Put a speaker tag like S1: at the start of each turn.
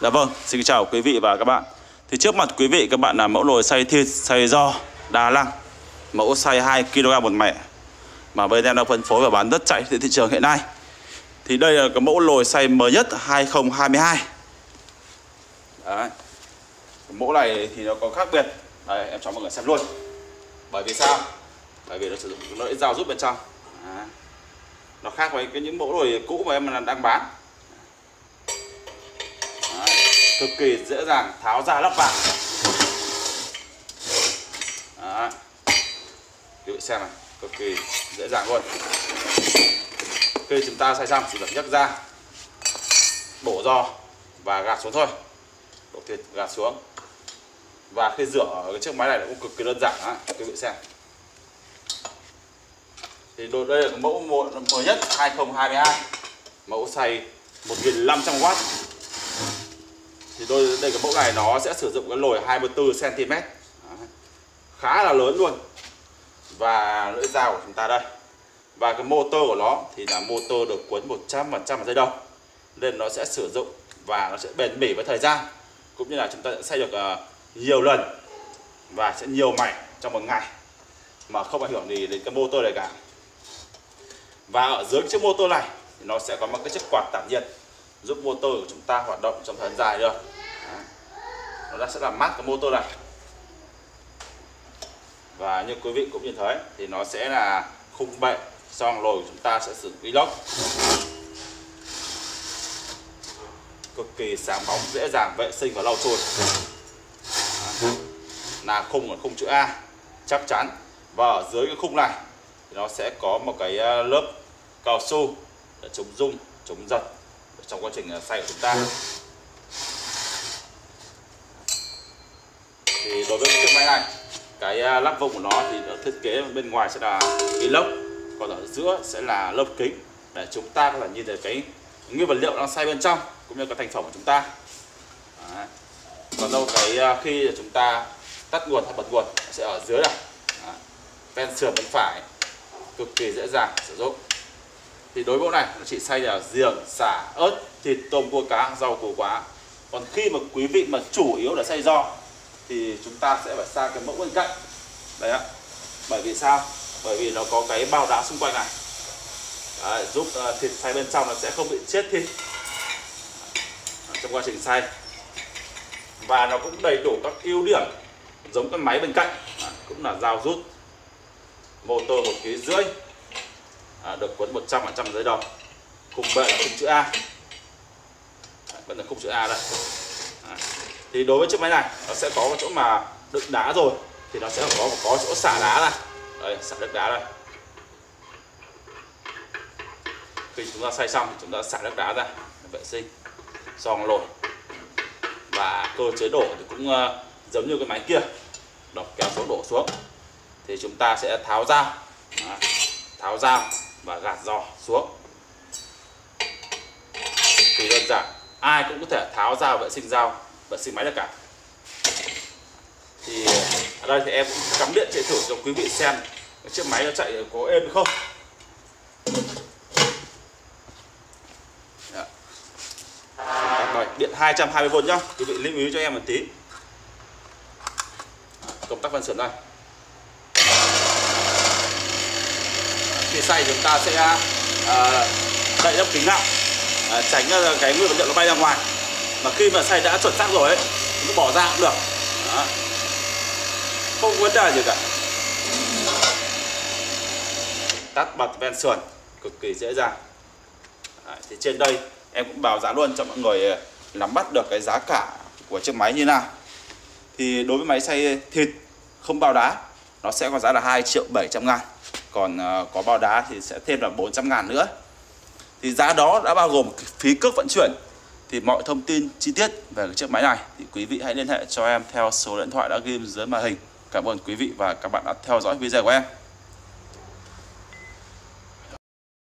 S1: Dạ vâng, xin chào quý vị và các bạn. Thì trước mặt quý vị các bạn là mẫu nồi xay thịt, xay do, đa lăng mẫu xay 2 kg một mẻ mà bên em đang phân phối và bán rất chạy trên thị trường hiện nay. Thì đây là cái mẫu nồi xay mới nhất 2022. Đấy. Mẫu này thì nó có khác biệt. Đây, em cho mọi người xem luôn. Bởi vì sao? Bởi vì nó sử dụng lưỡi dao rút bên trong. Đấy. Nó khác với cái những mẫu nồi cũ mà em đang bán. Cực kỳ dễ dàng tháo ra lắp vào. Đó. Quý vị xem này, cực kỳ dễ dàng luôn. Khi chúng ta xay xong chỉ cần nhấc ra, đổ giò và gạt xuống thôi. Đổ thịt gạt xuống. Và khi rửa cái chiếc máy này cũng cực kỳ đơn giản á, quý vị xem. Thì đồ đây là mẫu mới nhất 2022. Mẫu xay 1500W. Thì đôi đây cái mẫu này nó sẽ sử dụng cái lồi 24 cm. Đấy. Khá là lớn luôn. Và lưỡi dao của chúng ta đây. Và cái motor của nó thì là motor được cuốn 100% vào dây đồng. Nên nó sẽ sử dụng và nó sẽ bền bỉ với thời gian. Cũng như là chúng ta sẽ xây được uh, nhiều lần và sẽ nhiều mảnh trong một ngày mà không ảnh hưởng gì đến cái motor này cả và ở dưới chiếc motor này thì nó sẽ có một cái chiếc quạt tản nhiệt giúp motor của chúng ta hoạt động trong thời gian dài được. Nó sẽ làm mát cái motor này. Và như quý vị cũng nhìn thấy thì nó sẽ là khung bệ xong rồi chúng ta sẽ sử dụng inox cực kỳ sáng bóng, dễ dàng vệ sinh và lau chùi. Là khung ở khung chữ A, chắc chắn. Và ở dưới cái khung này thì nó sẽ có một cái ờ, lớp cao su để chống rung, chống giật trong quá trình xay của chúng ta. Thì đối với chiếc máy này cái ờ, lắp vung của nó thì nó thiết kế bên ngoài sẽ là inox còn ở giữa sẽ là lớp kính. Để chúng ta có thể nhìn thấy cái nguyên vật liệu đang xay bên trong cũng như cái thành phẩm của chúng ta. Đấy. còn đâu cái ờ, khi chúng ta tắt nguồn hay bật nguồn sẽ ở dưới này. Ven sườn bên phải cực kỳ dễ dàng sử dụng thì đối mẫu này nó chỉ xay là giềng xả ớt thịt tôm cua cá rau củ quả. Còn khi mà quý vị mà chủ yếu là xay giò thì chúng ta sẽ phải sang cái mẫu bên cạnh. Đấy ạ. Bởi vì sao? Bởi vì nó có cái bao đá xung quanh này. Đấy, giúp uh, thịt xay bên trong nó sẽ không bị chết thịt trong quá trình xay. Và nó cũng đầy đủ các ưu điểm giống cái máy bên cạnh. À, cũng là dao rút. Motor một ký rưỡi à, được cuốn 100 trăm giấy đồng khung bệ là khung chữ A. Đấy, vẫn là khung chữ A đây. À. thì đối với chiếc máy này nó sẽ có cái chỗ mà đựng đá rồi thì nó sẽ có có chỗ xả đá này đây xả nước đá đây. Khi chúng ta xay xong thì chúng ta xả nước đá ra vệ sinh xong lồi. Và cơ chế đổ thì cũng uh, giống như cái máy kia. Đọc kéo xuống đổ xuống. Thì chúng ta sẽ tháo dao. Tháo dao và gạt giò xuống. Thì đơn giản ai cũng có thể tháo dao vệ sinh dao vệ sinh máy được cả. Thì ở đây thì em cắm điện chạy thử cho quý vị xem cái chiếc máy nó chạy có êm không. Dạ. Rồi, điện 220V nhá quý vị lưu ý cho em một tí. Công tắc phân xưởng đây khi xay chúng ta sẽ à, đậy lớp kính lại à, ờ, tránh ờ, cái nguyên vật liệu nó bay ra ngoài. Mà khi mà xay đã chuẩn xác rồi ấy nó bỏ ra cũng được. Đó. không vấn đề gì cả. Tắt bật ven sườn cực kỳ dễ dàng. Đấy, thì trên đây em cũng báo giá luôn cho mọi người ờ, nắm bắt được cái giá cả của chiếc máy như nào. Thì đối với máy xay thịt không bao đá nó sẽ có giá là 2 triệu 700 ngàn còn ờ, có bao đá thì sẽ thêm là 400 ngàn nữa. Thì giá đó đã bao gồm phí cước vận chuyển. Thì mọi thông tin chi tiết về cái chiếc máy này thì quý vị hãy liên hệ cho em theo số điện thoại đã ghi dưới màn hình. Cảm ơn quý vị và các bạn đã theo dõi video của em.